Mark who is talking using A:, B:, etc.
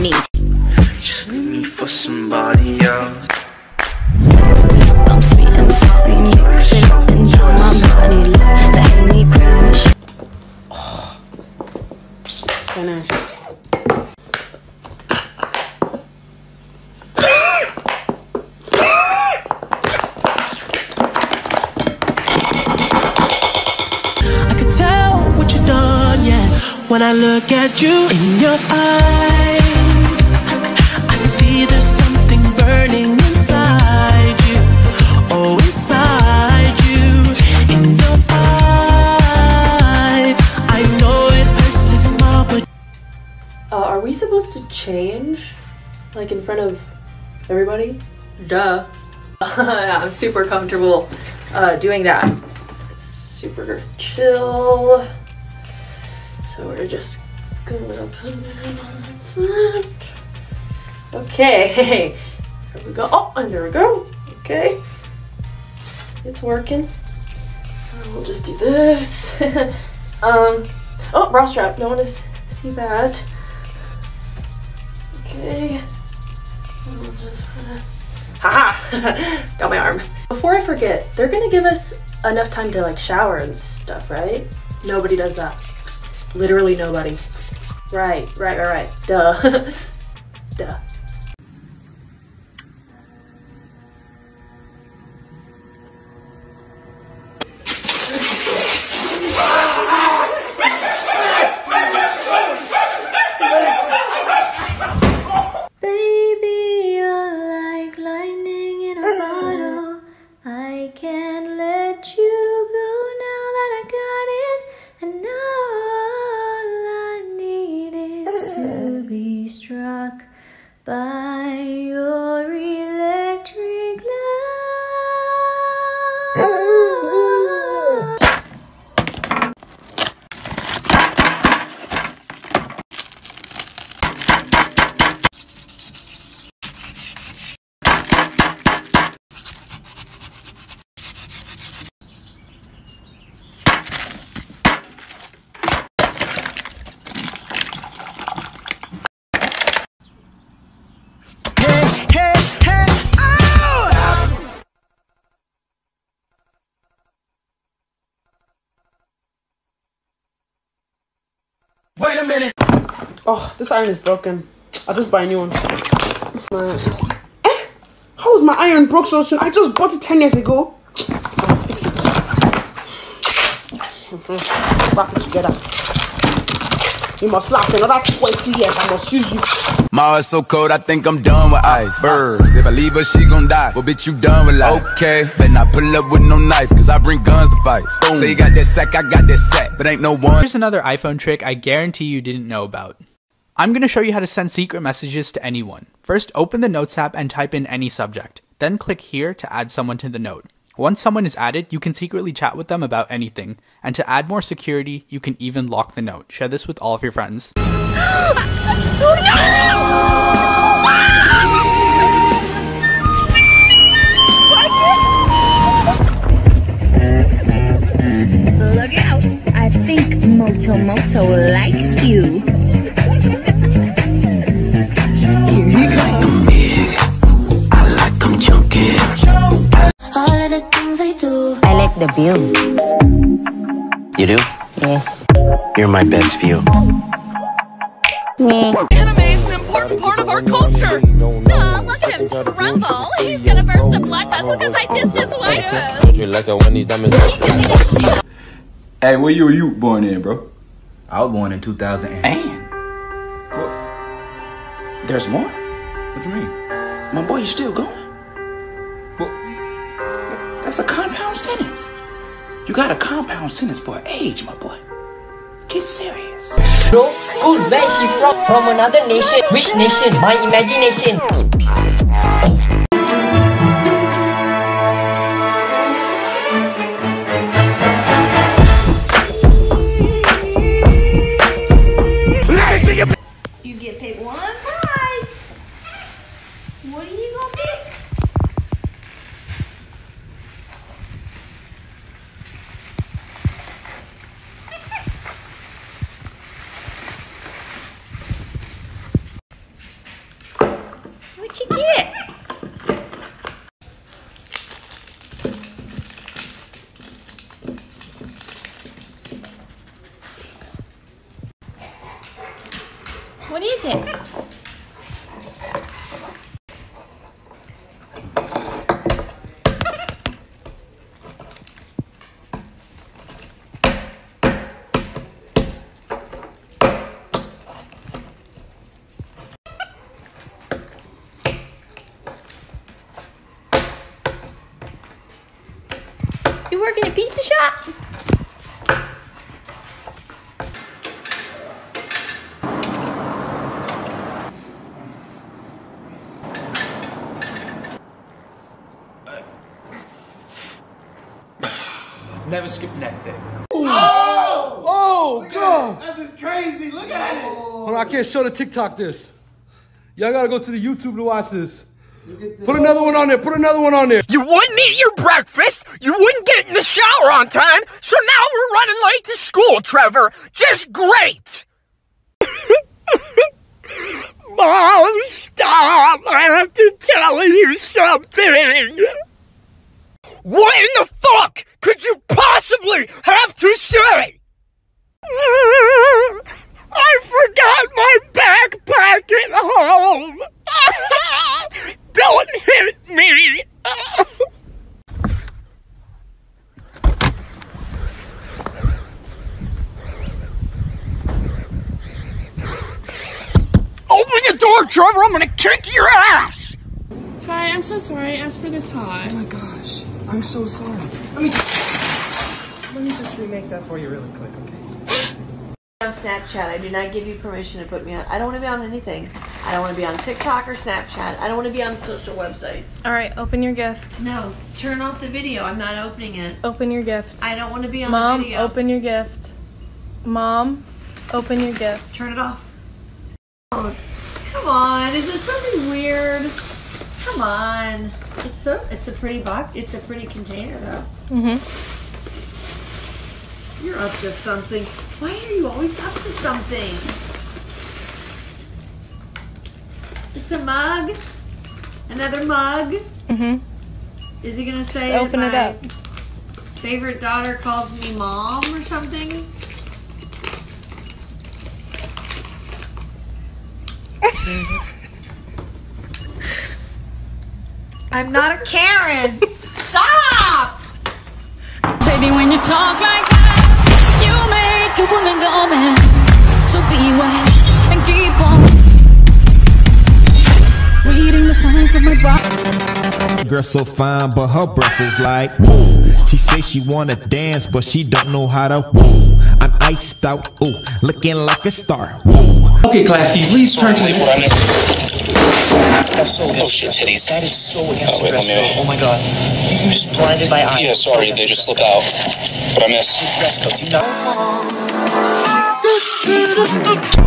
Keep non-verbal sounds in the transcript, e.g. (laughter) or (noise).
A: me.
B: Just leave me for somebody else.
A: I'm sweet and salty, mixing and down my body. Love to hate me, praise me, shit.
C: Finish.
D: I can tell what you've done, yeah. When I look at you in your eyes,
E: Like in front of everybody? Duh. (laughs) I'm super comfortable uh, doing that. It's super chill. So we're just gonna put it on like that. Okay. (laughs) There we go. Oh, and there we go. Okay. It's working. We'll just do this. (laughs) um. Oh, bra strap. No one is see that. Okay. (laughs) Got my arm. Before I forget, they're gonna give us enough time to like shower and stuff, right? Nobody does that. Literally nobody. Right, right, right, right. Duh. (laughs) Duh.
D: Wait a minute.
C: Oh, this iron is broken. I'll just buy a new one. Eh? How is my iron broke so soon? I just bought it 10 years ago. I must fix it. (laughs) Wrap it together. You must last another 20 years. I must use you.
F: My heart's so cold, I think I'm done with ice. Birds, if I leave her, she gon' die. Well, bitch, you done with life. Okay, better not pull up with no knife, cause I bring guns to fight. Say you got that sack, I got that sack, but ain't no one.
G: Here's another iPhone trick I guarantee you didn't know about. I'm going to show you how to send secret messages to anyone. First, open the Notes app and type in any subject. Then click here to add someone to the note. Once someone is added, you can secretly chat with them about anything. And to add more security, you can even lock the note. Share this with all of your friends. (gasps)
H: view.
I: You do?
H: Yes.
I: You're my best view.
J: Anime is an important part of our culture. Aw, look at him tremble. He's gonna burst a blood vessel because I dissed his wife.
K: Hey, where you were you born in, bro?
L: I was born in 2000.
K: And there's more.
L: What you mean?
K: My boy, you still going? That's a compound sentence. You got a compound sentence for age, my boy. Get serious.
M: Bro, cool, where she's from? From another nation. Which nation? My imagination.
J: You
N: it? You work in a pizza shop?
O: Never skip neck day.
P: Oh! Oh, God!
Q: That's just crazy. Look at it.
P: Hold on, I can't show the TikTok this. Y'all gotta go to the YouTube to watch this. Put another one on there. Put another one on there.
R: You wouldn't eat your breakfast, you wouldn't get in the shower on time, so now we're running late to school, Trevor. Just great! (laughs) Mom, stop! I have to tell you something! What in the fuck could you possibly have to say? Mm, I forgot my backpack at home! (laughs) Don't hit me! (laughs) Open the door, Trevor! I'm gonna kick your ass!
S: Hi, I'm so sorry. I asked for this hot.
T: Oh my gosh, I'm so sorry. Let me let me just remake that for you really quick, okay?
U: on Snapchat. I do not give you permission to put me on. I don't want to be on anything. I don't want to be on TikTok or Snapchat. I don't want to be on social websites.
S: All right, open your gift.
U: No, turn off the video. I'm not opening it.
S: Open your gift.
U: I don't want to be on
S: Mom,
U: the video.
S: open your gift. Mom, open your gift.
U: Turn it off. Oh, come on. Is this something weird? Come on. It's so. It's a pretty box. It's a pretty container though.
S: Mm-hmm.
U: You're up to something. Why are you always up to something? It's a mug. Another mug.
S: Mm-hmm.
U: Is he gonna say?
S: Just
U: say
S: open it up.
U: Favorite daughter calls me mom or something? (laughs) I'm not a Karen. Stop!
D: Baby, when you talk like that, you make a woman go mad. So be wise and keep on reading the signs of my body.
V: Girl so fine, but her breath is like whoa. She say she wanna dance, but she don't know how to whoa. I'm iced out, ooh, looking like a star. Whoa.
W: Okay, class, can you please turn to the
X: That's so oh shit, titties. That is so against oh, wait, me... Oh my god. You, you just blinded my eyes.
F: Yeah, sorry,
X: so
F: they just slip out. But I missed.
X: Dress code, do you know?